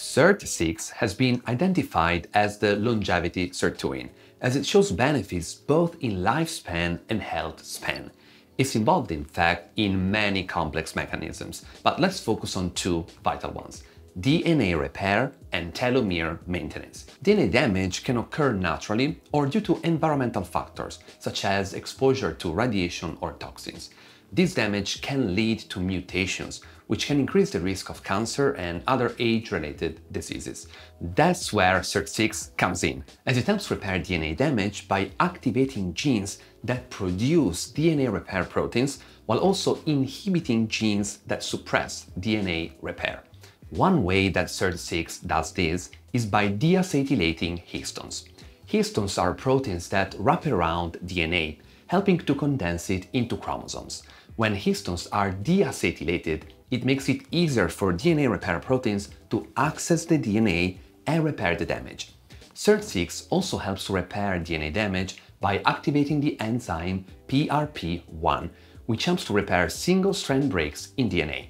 SIRT6 has been identified as the longevity sirtuin, as it shows benefits both in lifespan and health span. It's involved, in fact, in many complex mechanisms, but let's focus on two vital ones DNA repair and telomere maintenance. DNA damage can occur naturally or due to environmental factors, such as exposure to radiation or toxins. This damage can lead to mutations, which can increase the risk of cancer and other age-related diseases. That's where SIRT6 comes in, as it helps repair DNA damage by activating genes that produce DNA repair proteins while also inhibiting genes that suppress DNA repair. One way that SIRT6 does this is by deacetylating histones. Histones are proteins that wrap around DNA, helping to condense it into chromosomes. When histones are deacetylated, it makes it easier for DNA repair proteins to access the DNA and repair the damage. SIRT6 also helps to repair DNA damage by activating the enzyme PARP1, which helps to repair single-strand breaks in DNA.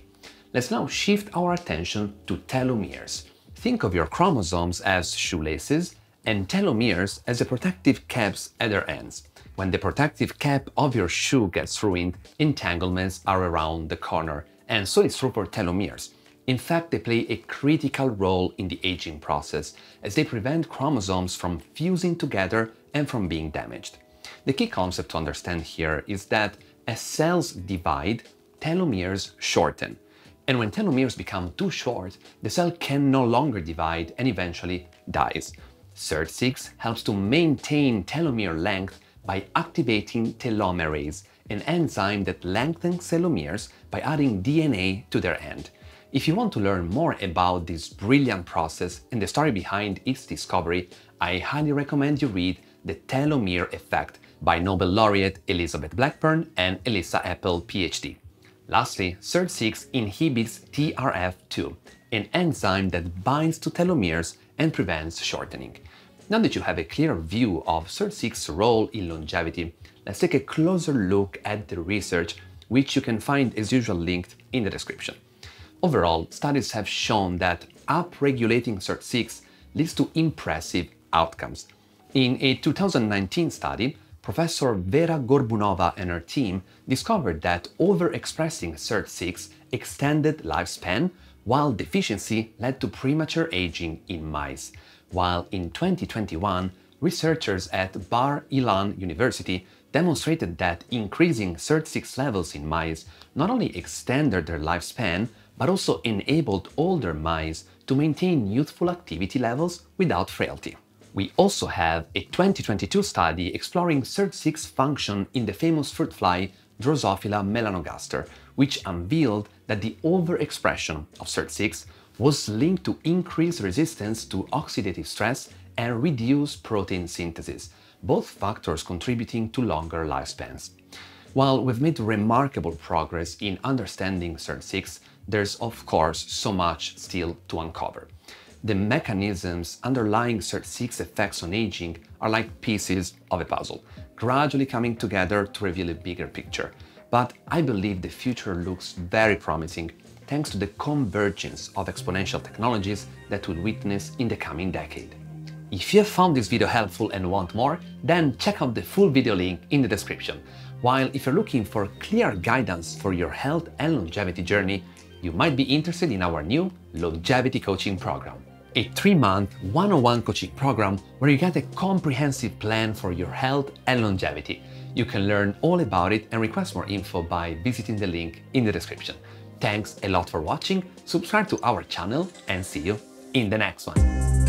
Let's now shift our attention to telomeres. Think of your chromosomes as shoelaces and telomeres as the protective caps at their ends. When the protective cap of your shoe gets ruined, entanglements are around the corner, and so is true for telomeres. In fact, they play a critical role in the aging process, as they prevent chromosomes from fusing together and from being damaged. The key concept to understand here is that as cells divide, telomeres shorten. And when telomeres become too short, the cell can no longer divide and eventually dies. SIRT6 helps to maintain telomere length by activating telomerase, an enzyme that lengthens telomeres by adding DNA to their end. If you want to learn more about this brilliant process and the story behind its discovery, I highly recommend you read The Telomere Effect by Nobel laureate Elizabeth Blackburn and Elissa Epel, PhD. Lastly, SIRT6 inhibits TRF2, an enzyme that binds to telomeres and prevents shortening. Now that you have a clear view of SIRT6's role in longevity, let's take a closer look at the research, which you can find as usual linked in the description. Overall, studies have shown that upregulating SIRT6 leads to impressive outcomes. In a 2019 study, Professor Vera Gorbunova and her team discovered that overexpressing SIRT6 extended lifespan, while deficiency led to premature aging in mice while in 2021, researchers at Bar Ilan University demonstrated that increasing SIRT6 levels in mice not only extended their lifespan, but also enabled older mice to maintain youthful activity levels without frailty. We also have a 2022 study exploring SIRT6 function in the famous fruit fly Drosophila melanogaster, which unveiled that the overexpression of SIRT6 was linked to increased resistance to oxidative stress and reduced protein synthesis, both factors contributing to longer lifespans. While we've made remarkable progress in understanding SIRT6, there's of course so much still to uncover. The mechanisms underlying SIRT6 effects on aging are like pieces of a puzzle, gradually coming together to reveal a bigger picture. But I believe the future looks very promising thanks to the convergence of exponential technologies that we'll witness in the coming decade. If you have found this video helpful and want more, then check out the full video link in the description. While if you're looking for clear guidance for your health and longevity journey, you might be interested in our new Longevity Coaching Program, a three-month one-on-one coaching program where you get a comprehensive plan for your health and longevity. You can learn all about it and request more info by visiting the link in the description. Thanks a lot for watching, subscribe to our channel and see you in the next one.